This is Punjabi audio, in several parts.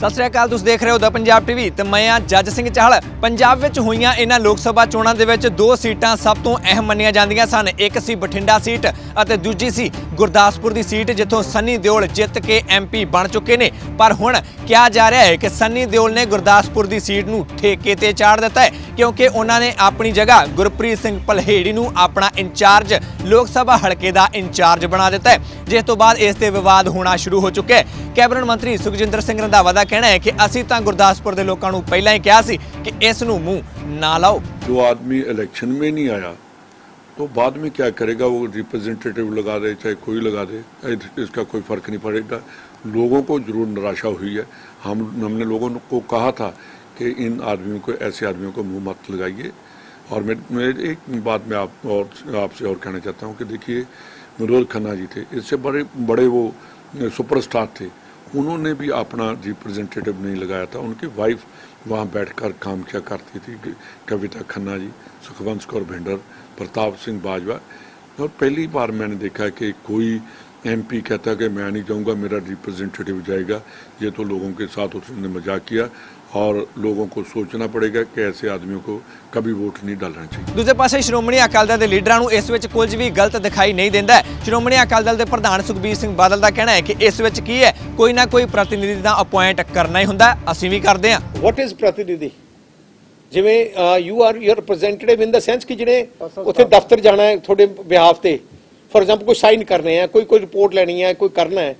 ਸਤਿ ਸ੍ਰੀ ਅਕਾਲ, ਤੁਸੀਂ ਦੇਖ ਰਹੇ ਹੋ ਦਾ ਪੰਜਾਬ ਟੀਵੀ ਤੇ ਮੈਂ ਆ ਜੱਜ ਸਿੰਘ ਚਾਹਲ। ਪੰਜਾਬ ਵਿੱਚ ਹੋਈਆਂ ਇਹਨਾਂ ਲੋਕ ਸਭਾ ਚੋਣਾਂ ਦੇ ਵਿੱਚ ਦੋ ਸੀਟਾਂ ਸਭ ਤੋਂ ਅਹਿਮ ਮੰਨੀਆਂ ਜਾਂਦੀਆਂ ਸਨ। ਇੱਕ ਸੀ ਬਠਿੰਡਾ ਸੀਟ ਅਤੇ ਦੂਜੀ ਸੀ ਗੁਰਦਾਸਪੁਰ ਦੀ ਸੀਟ, ਜਿੱਥੋਂ ਸੰਨੀ ਦਿਓਲ ਜਿੱਤ ਕੇ ਐਮਪੀ ਬਣ ਚੁੱਕੇ ਨੇ। ਪਰ ਹੁਣ ਕਿਹਾ ਜਾ ਰਿਹਾ ਹੈ ਕਿ ਸੰਨੀ ਦਿਓਲ ਨੇ ਗੁਰਦਾਸਪੁਰ ਦੀ ਸੀਟ ਨੂੰ ਠੇਕੇ ਤੇ ਚਾੜ ਦਿੱਤਾ ਹੈ, ਕਿਉਂਕਿ ਉਹਨਾਂ ਨੇ ਆਪਣੀ ਜਗ੍ਹਾ ਗੁਰਪ੍ਰੀਤ ਸਿੰਘ ਪਲਹੇੜੀ ਨੂੰ ਆਪਣਾ ਇੰਚਾਰਜ, ਲੋਕ ਸਭਾ ਹਲਕੇ ਦਾ ਇੰਚਾਰਜ ਬਣਾ ਦਿੱਤਾ ਹੈ। ਜਿਸ ਤੋਂ ਬਾਅਦ ਇਸ ਤੇ ਵਿਵਾਦ ਹੋਣਾ ਸ਼ੁਰੂ ਹੋ ਚੁੱਕਿਆ ਹੈ। ਕੈਬਨਿਟ ਮੰਤਰੀ ਸੁਖਜਿੰਦਰ ਸਿੰਘ ਰੰਧਾਵਾ ਦਾ ਕਹਿਣਾ ਹੈ ਕਿ ਅਸੀਂ ਤਾਂ ਗੁਰਦਾਸਪੁਰ ਦੇ ਲੋਕਾਂ ਨੂੰ ਪਹਿਲਾਂ ਹੀ ਕਿਹਾ ਸੀ ਕਿ ਇਸ ਨੂੰ ਮੂੰਹ ਨਾ ਲਾਓ जो आदमी इलेक्शन में नहीं आया तो बाद में क्या करेगा वो रिप्रेजेंटेटिव लगा दे चाहे कोई लगा दे इस- इसका कोई फर्क नहीं पड़ेगा लोगों को जरूर निराशा हुई है हम हमने लोगों को कहा था कि इन आदमियों को ऐसे आदमियों को मुंह मत लगाइए और मैं, मैं एक बात मैं आप और आपसे और कहना चाहता हूँ कि देखिए मनोज खन्ना जी थे इससे बड़े बड़े वो सुपरस्टार थे उन्होंने भी अपना रिप्रेजेंटेटिव नहीं लगाया था। उनकी वाइफ वहाँ बैठकर काम किया करती थी कविता खन्ना जी, सुखवंश कौर, भिंडर, प्रताप सिंह बाजवा। और पहली बार मैंने देखा कि कोई एमपी कहता कि मैं नहीं जाऊंगा मेरा रिप्रेजेंटेटिव जाएगा ये तो लोगों के साथ उसने मजाक किया और लोगों को सोचना पड़ेगा कि ऐसे आदमियों को कभी वोट नहीं डालना चाहिए ਦੂਜੇ ਪਾਸੇ ਸ਼੍ਰੋਮਣੀ ਅਕਾਲੀ ਦਲ ਦੇ ਲੀਡਰਾਂ ਨੂੰ ਇਸ ਵਿੱਚ ਕੁਝ ਵੀ ਗਲਤ ਦਿਖਾਈ ਨਹੀਂ ਦਿੰਦਾ ਹੈ। ਸ਼੍ਰੋਮਣੀ ਅਕਾਲੀ ਦਲ ਦੇ ਪ੍ਰਧਾਨ ਸੁਖਬੀਰ ਸਿੰਘ ਬਾਦਲ ਦਾ ਕਹਿਣਾ ਹੈ ਕਿ ਇਸ ਵਿੱਚ ਕੀ ਹੈ ਕੋਈ ਨਾ ਕੋਈ ਪ੍ਰਤੀਨਿਧੀ ਤਾਂ ਅਪਾਇੰਟ ਕਰਨਾ ਹੀ ਹੁੰਦਾ ਹੈ, ਅਸੀਂ ਵੀ ਕਰਦੇ ਹਾਂ ਵਾਟ ਇਜ਼ ਪ੍ਰਤੀਨਿਧੀ ਜਿਵੇਂ you are your representative in the sense ਕਿ ਜਿਹੜੇ ਉੱਥੇ ਦਫ਼ਤਰ ਜਾਣਾ ਹੈ ਤੁਹਾਡੇ ਬਿਹਾਫ ਤੇ ਫੋਰ ਐਗਜ਼ਾਮਪਲ ਕੋਈ ਸਾਈਨ ਕਰਨੇ ਆ ਕੋਈ ਕੋਈ ਰਿਪੋਰਟ ਲੈਣੀ ਹੈ ਕੋਈ ਕਰਨਾ ਹੈ।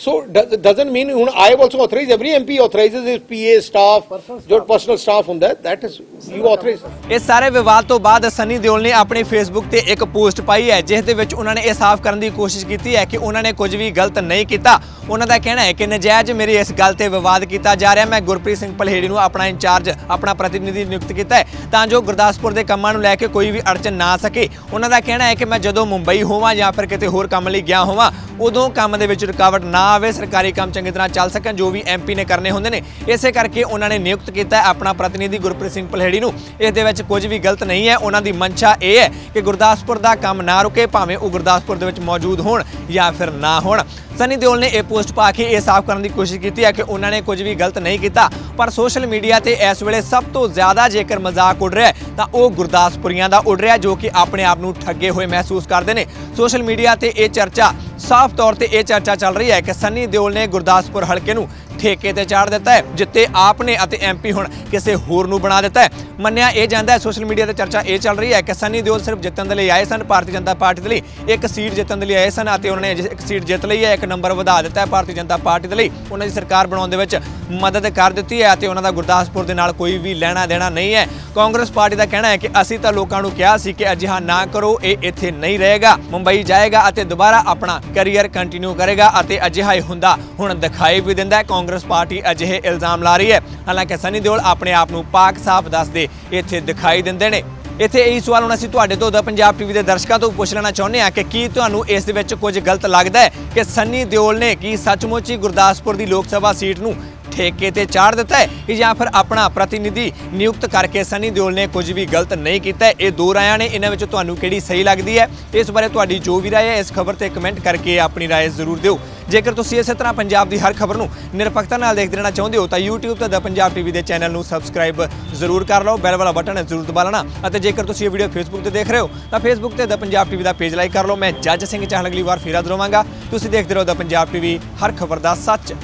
Authorise somebody so doesn't mean ਹੁਣ I also authorise every MP authorises his PA staff ਜੋ ਪਰਸਨਲ ਸਟਾਫ ਹੁੰਦਾ ਦੈਟ ਇਜ਼ ਯੂ ਆਥੋਰਾਈਜ਼ ਇਸ ਸਾਰੇ ਵਿਵਾਦ ਤੋਂ ਬਾਅਦ ਸਨੀ ਦਿਓਲ ਨੇ ਆਪਣੀ ਫੇਸਬੁੱਕ ਤੇ ਇੱਕ ਪੋਸਟ ਪਾਈ ਹੈ ਜਿਸ ਦੇ ਵਿੱਚ ਉਹਨਾਂ ਨੇ ਇਹ ਸਾਫ਼ ਕਰਨ ਦੀ ਕੋਸ਼ਿਸ਼ ਕੀਤੀ ਹੈ ਕਿ ਉਹਨਾਂ ਨੇ ਕੁਝ ਵੀ ਗਲਤ ਨਹੀਂ ਕੀਤਾ। ਉਹਨਾਂ ਦਾ ਕਹਿਣਾ ਹੈ ਕਿ ਨਜਾਇਜ਼ ਮੇਰੀ ਇਸ ਗੱਲ ਤੇ ਵਿਵਾਦ ਕੀਤਾ ਜਾ ਰਿਹਾ। ਮੈਂ ਗੁਰਪ੍ਰੀਤ ਸਿੰਘ ਪਲਹੇੜੀ ਨੂੰ ਆਪਣਾ ਇੰਚਾਰਜ ਆਪਣਾ ਪ੍ਰਤੀਨਿਧੀ ਨਿਯੁਕਤ ਕੀਤਾ ਹੈ ਤਾਂ ਜੋ ਗੁਰਦਾਸਪੁਰ ਦੇ ਕੰਮਾਂ ਨੂੰ ਲੈ ਕੇ ਕੋਈ ਵੀ ਅੜਚਨ ਨਾ ਸਕੇ। ਉਹਨਾਂ ਦਾ ਕਹਿਣਾ ਹੈ ਕਿ ਮੈਂ ਜਦੋਂ ਮੁੰਬਈ ਹੋਵਾਂ ਜਾਂ ਫਿਰ ਕਿਤੇ ਹੋਰ ਕੰਮ ਲਈ ਗਿਆ ਹੋਵਾਂ ਉਦੋਂ ਕੰਮ ਦੇ ਵਿੱਚ ਰੁਕਾਵਟ ਨਾ ਆਵੇ, ਸਰਕਾਰੀ ਕੰਮ ਚੰਗੀ ਤਰ੍ਹਾਂ ਚੱਲ ਸਕਣ, ਜੋ ਵੀ ਐਮਪੀ ਨੇ ਕਰਨੇ ਹੁੰਦੇ ਨੇ। ਇਸੇ ਕਰਕੇ ਉਹਨਾਂ ਨੇ ਨਿਯੁਕਤ ਕੀਤਾ ਆਪਣਾ ਪ੍ਰਤੀਨਿਧੀ ਗੁਰਪ੍ਰੀਤ ਸਿੰਘ ਪਲਹੇੜੀ ਨੂੰ। ਇਸ ਦੇ ਵਿੱਚ ਕੁਝ ਵੀ ਗਲਤ ਨਹੀਂ ਹੈ। ਉਹਨਾਂ ਦੀ ਮਨਸ਼ਾ ਇਹ ਹੈ ਕਿ ਗੁਰਦਾਸਪੁਰ ਦਾ ਕੰਮ ਨਾ ਰੁਕੇ, ਭਾਵੇਂ ਉਹ ਗੁਰਦਾਸਪੁਰ ਦੇ ਵਿੱਚ ਮੌਜੂਦ ਹੋਣ ਜਾਂ ਫਿਰ ਨਾ ਹੋਣ। ਸਨੀ ਦਿਓਲ ਨੇ ਇਹ ਪੋਸਟ ਪਾ ਕੇ ਇਹ ਸਾਫ਼ ਕਰਨ ਦੀ ਕੋਸ਼ਿਸ਼ ਕੀਤੀ ਹੈ ਕਿ ਉਹਨਾਂ ਨੇ ਕੁਝ ਵੀ ਗਲਤ ਨਹੀਂ ਕੀਤਾ, ਪਰ ਸੋਸ਼ਲ ਮੀਡੀਆ ਤੇ ਇਸ ਵੇਲੇ ਸਭ ਤੋਂ ਜ਼ਿਆਦਾ ਜੇਕਰ ਮਜ਼ਾਕ ਉੱਡ ਰਿਹਾ ਤਾਂ ਉਹ ਗੁਰਦਾਸਪੁਰੀਆਂ ਦਾ ਉੱਡ ਰਿਹਾ, ਜੋ ਕਿ ਆਪਣੇ ਆਪ ਨੂੰ ਠੱਗੇ ਹੋਏ ਮਹਿਸੂਸ ਕਰਦੇ ਨੇ। ਸੋਸ਼ਲ ਮੀਡੀਆ ਤੇ ਇਹ ਚਰਚਾ ਸਾਫ਼ ਤੌਰ ਤੇ ਇਹ ਚਰਚਾ ਚੱਲ ਰਹੀ ਹੈ ਕਿ ਸੰਨੀ ਦਿਓਲ ਨੇ ਗੁਰਦਾਸਪੁਰ ਹਲਕੇ ਨੂੰ ਠੇਕੇ ਤੇ ਚਾੜ ਦਿੱਤਾ ਹੈ, ਜਿੱਤੇ ਆਪ ਨੇ ਅਤੇ ਐਮਪੀ ਹੁਣ ਕਿਸੇ ਹੋਰ ਨੂੰ ਬਣਾ ਦਿੱਤਾ ਹੈ। ਮੰਨਿਆ ਇਹ ਜਾਂਦਾ ਹੈ, ਸੋਸ਼ਲ ਮੀਡੀਆ ਤੇ ਚਰਚਾ ਇਹ ਚੱਲ ਰਹੀ ਹੈ ਕਿ ਸੰਨੀ ਦਿਓਲ ਸਿਰਫ ਜਿੱਤਣ ਦੇ ਲਈ ਆਏ ਸਨ, ਭਾਰਤੀ ਜਨਤਾ ਪਾਰਟੀ ਦੇ ਲਈ ਇੱਕ ਸੀਟ ਜਿੱਤਣ ਦੇ ਲਈ ਆਏ ਸਨ ਅਤੇ ਉਹਨਾਂ ਨੇ ਇੱਕ ਸੀਟ ਜਿੱਤ ਲਈ ਹੈ, ਇੱਕ ਨੰਬਰ ਵਧਾ ਦਿੱਤਾ ਹੈ ਭਾਰਤੀ ਜਨਤਾ ਪਾਰਟੀ ਦੇ ਲਈ। ਉਹਨਾਂ ਦੀ ਸਰਕਾਰ ਬਣਾਉਣ ਦੇ ਵਿੱਚ ਮਦਦ ਕਰ ਦਿੱਤੀ ਹੈ ਅਤੇ ਉਹਨਾਂ ਦਾ ਗੁਰਦਾਸਪੁਰ ਦੇ ਨਾਲ ਕੋਈ ਵੀ ਲੈਣਾ ਦੇਣਾ ਨਹੀਂ ਹੈ। ਕਾਂਗਰਸ ਪਾਰਟੀ ਦਾ ਕਹਿਣਾ ਹੈ ਕਿ ਅਸੀਂ ਤਾਂ ਲੋਕਾਂ ਨੂੰ ਕਿਹਾ ਸੀ ਕਿ ਅਜਿਹਾ ਨਾ ਕਰੋ, ਇਹ ਇੱਥੇ ਨਹੀਂ ਰਹੇਗਾ। ਮੁੰਬਈ ਜਾਏਗਾ ਅਤੇ ਦੁਬਾਰਾ ਆਪਣਾ ਕੈਰੀਅਰ ਕੰਟੀਨਿਊ ਕਰੇਗਾ ਅਤੇ ਅਜਿਹਾ ਹੀ ਹੁੰਦਾ ਹੁਣ ਦਿਖਾਈ ਵੀ ਦਿੰਦਾ ਹੈ। ਕਾਂਗਰਸ ਪਾਰਟੀ ਅਜਿਹੇ ਇਲਜ਼ਾਮ ਲਾ ਰਹੀ ਹੈ। ਹਾਲਾਂਕਿ ਸਨੀ ਦਿਓਲ ਆਪਣੇ ਆਪ ਨੂੰ ਪਾਕ ਸਾਫ਼ ਦੱਸਦੇ ਇੱਥੇ ਦਿਖਾਈ ਦਿੰਦੇ ਨੇ। ਇੱਥੇ ਇਹੀ ਸਵਾਲ ਹੁਣ ਅਸੀਂ ਤੁਹਾਡੇ ਤੋਂ ਦਾ ਪੰਜਾਬ ਟੀਵੀ ਦੇ ਦਰਸ਼ਕਾਂ ਤੋਂ ਪੁੱਛ ਲੈਣਾ ਚਾਹੁੰਦੇ ਹਾਂ ਕਿ ਕੀ ਤੁਹਾਨੂੰ ਇਸ ਦੇ ਵਿੱਚ ਕੁਝ ਗਲਤ ਲੱਗਦਾ ਹੈ ਕਿ ਸੰਨੀ ਦਿਓਲ ਨੇ ਕੀ ਸੱਚਮੁੱਚ ਹੀ ਗੁਰਦਾਸਪੁਰ ਦੀ ਲੋਕ ਸਭਾ ਸੀਟ ਨੂੰ ਠੇਕੇ ਤੇ ਚਾੜ ਦਿੱਤਾ ਹੈ ਕਿ ਜਾਂ ਫਿਰ ਆਪਣਾ ਪ੍ਰਤੀਨਿਧੀ ਨਿਯੁਕਤ ਕਰਕੇ ਸਨੀ ਦਿਓਲ ਨੇ ਕੁਝ ਵੀ ਗਲਤ ਨਹੀਂ ਕੀਤਾ ਇਹ ਦੋ ਰਾਇਆਂ ਨੇ, ਇਹਨਾਂ ਵਿੱਚ ਤੁਹਾਨੂੰ ਕਿਹੜੀ ਸਹੀ ਲੱਗਦੀ ਹੈ? ਇਸ ਬਾਰੇ ਤੁਹਾਡੀ ਜੋ ਵੀ ਰਾਏ ਹੈ, ਇਸ ਖਬਰ ਤੇ ਕਮੈਂਟ ਕਰਕੇ ਆਪਣੀ ਰਾਏ ਜ਼ਰੂਰ ਦਿਓ। ਜੇਕਰ ਤੁਸੀਂ ਇਸੇ ਤਰ੍ਹਾਂ ਪੰਜਾਬ ਦੀ ਹਰ ਖਬਰ ਨੂੰ ਨਿਰਪੱਖਤਾ ਨਾਲ ਦੇਖਦੇ ਰਹਿਣਾ ਚਾਹੁੰਦੇ ਹੋ, ਤਾਂ YouTube ਤੇ ਦਾ ਪੰਜਾਬ ਟੀਵੀ ਦੇ ਚੈਨਲ ਨੂੰ ਸਬਸਕ੍ਰਾਈਬ ਜ਼ਰੂਰ ਕਰ ਲਓ। ਬੈਲ ਵਾਲਾ ਬਟਨ ਜ਼ਰੂਰ ਦਬਾ ਲੈਣਾ। ਅਤੇ ਜੇਕਰ ਤੁਸੀਂ ਇਹ ਵੀਡੀਓ Facebook ਤੇ ਦੇਖ ਰਹੇ ਹੋ, ਤਾਂ Facebook ਤੇ ਦਾ ਪੰਜਾਬ ਟੀਵੀ ਦਾ ਪੇਜ ਲਾਈਕ ਕਰ ਲਓ। ਮੈਂ ਜੱਜ ਸਿੰਘ ਚਾਹਲ ਅਗਲੀ ਵਾਰ ਫੇਰ ਹਾਜ਼ਰ ਹੋਵਾਂਗਾ ਤੁਸੀਂ ਦੇਖਦੇ ਰਹੋ ਦਾ ਪੰਜਾਬ ਟੀਵੀ ਹਰ ਖਬਰ ਦਾ ਸੱਚ।